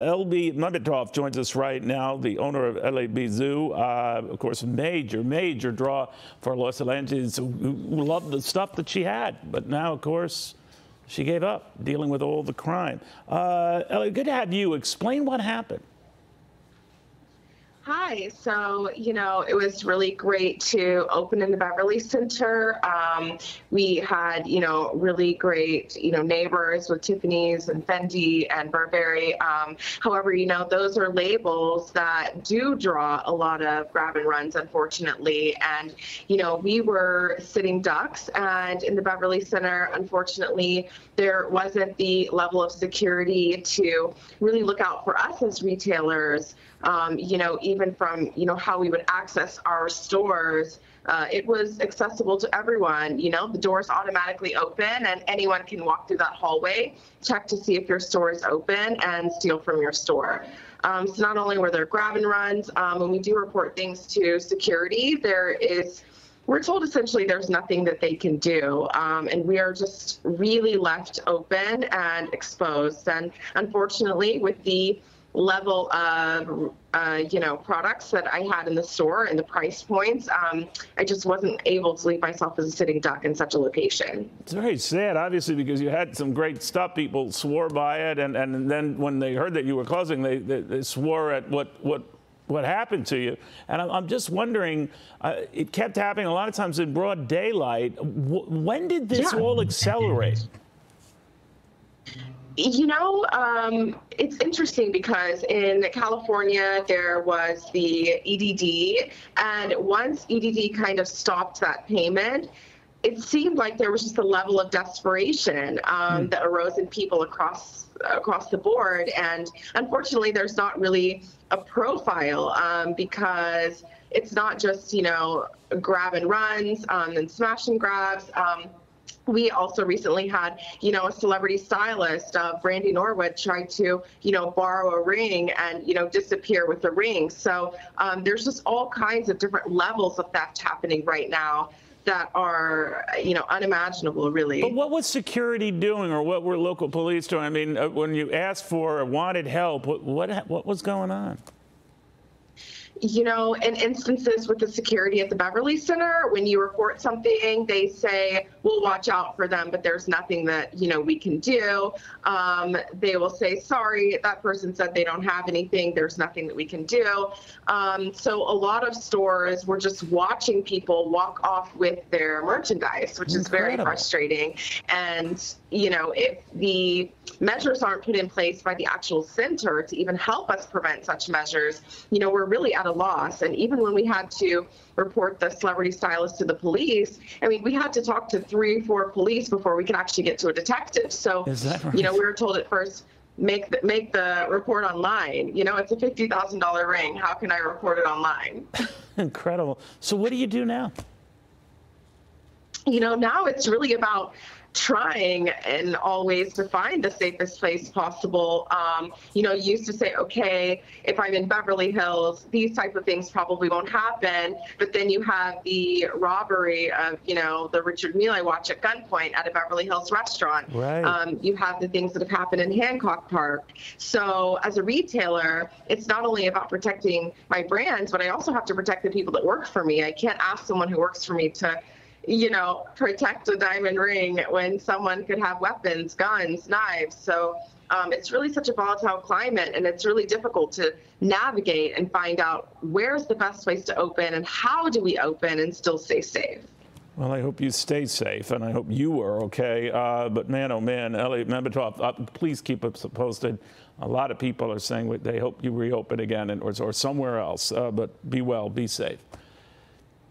LB Mambetov joins us right now, the owner of LAB Zoo. Uh, of course, major, major draw for Los Angeles, who loved the stuff that she had. But now, of course, she gave up dealing with all the crime. Uh, good to have you. Explain what happened. Hi. So, you know, it was really great to open in the Beverly Center. Um, we had, you know, really great, you know, neighbors with Tiffany's and Fendi and Burberry. Um, however, you know, those are labels that do draw a lot of grab and runs, unfortunately. And, you know, we were sitting ducks, and in the Beverly Center, unfortunately, there wasn't the level of security to really look out for us as retailers. Um, you know, even from, you know, how we would access our stores, uh, it was accessible to everyone. You know, the doors automatically open and anyone can walk through that hallway, check to see if your store is open and steal from your store. Um, so not only were there grab and runs, um, when we do report things to security, there is we're told essentially there's nothing that they can do, um, and we are just really left open and exposed. And unfortunately, with the level of uh, you know products that I had in the store and the price points, um, I just wasn't able to leave myself as a sitting duck in such a location. It's very sad, obviously, because you had some great stuff. People swore by it, and, and then when they heard that you were closing, they, they, they swore at what what what happened to you. And I'm, I'm just wondering, uh, it kept happening a lot of times in broad daylight. W when did this yeah. all accelerate? You know, um, it's interesting because in California there was the EDD, and once EDD kind of stopped that payment, it seemed like there was just a level of desperation um, mm. that arose in people across across the board, and unfortunately, there's not really a profile um, because it's not just you know grab and runs um, and smash and grabs. We also recently had, you know, a celebrity stylist, uh, Brandy Norwood, tried to, you know, borrow a ring and, you know, disappear with the ring. So um, there's just all kinds of different levels of theft happening right now that are, you know, unimaginable, really. But what was security doing, or what were local police doing? I mean, uh, when you asked for or wanted help, what what, what was going on? you know, in instances with the security at the Beverly Center, when you report something, they say, we'll watch out for them, but there's nothing that, you know, we can do. Um, they will say, sorry, that person said they don't have anything. There's nothing that we can do. Um, so a lot of stores were just watching people walk off with their merchandise, which Incredible. is very frustrating. And, you know, if the measures aren't put in place by the actual center to even help us prevent such measures, you know, we're really at a loss. And even when we had to report the celebrity stylist to the police, I mean, we had to talk to three, four police before we could actually get to a detective. So, right? you know, we were told at first, make the, make the report online. You know, it's a $50,000 ring. How can I report it online? Incredible. So what do you do now? You know, now it's really about trying in all ways to find the safest place possible. Um, you know, used to say, okay, if I'm in Beverly Hills, these type of things probably won't happen. But then you have the robbery of, you know, the Richard Mille I watch at gunpoint at a Beverly Hills restaurant. Right. Um, you have the things that have happened in Hancock Park. So as a retailer, it's not only about protecting my brands, but I also have to protect the people that work for me. I can't ask someone who works for me to you know, protect a diamond ring when someone could have weapons, guns, knives. So um, it's really such a volatile climate, and it's really difficult to navigate and find out where's the best place to open and how do we open and still stay safe. Well, I hope you stay safe, and I hope you are okay. Uh, but man, oh man, Elliot Mambetov, uh, please keep us posted. A lot of people are saying they hope you reopen again and, or, or somewhere else. Uh, but be well, be safe.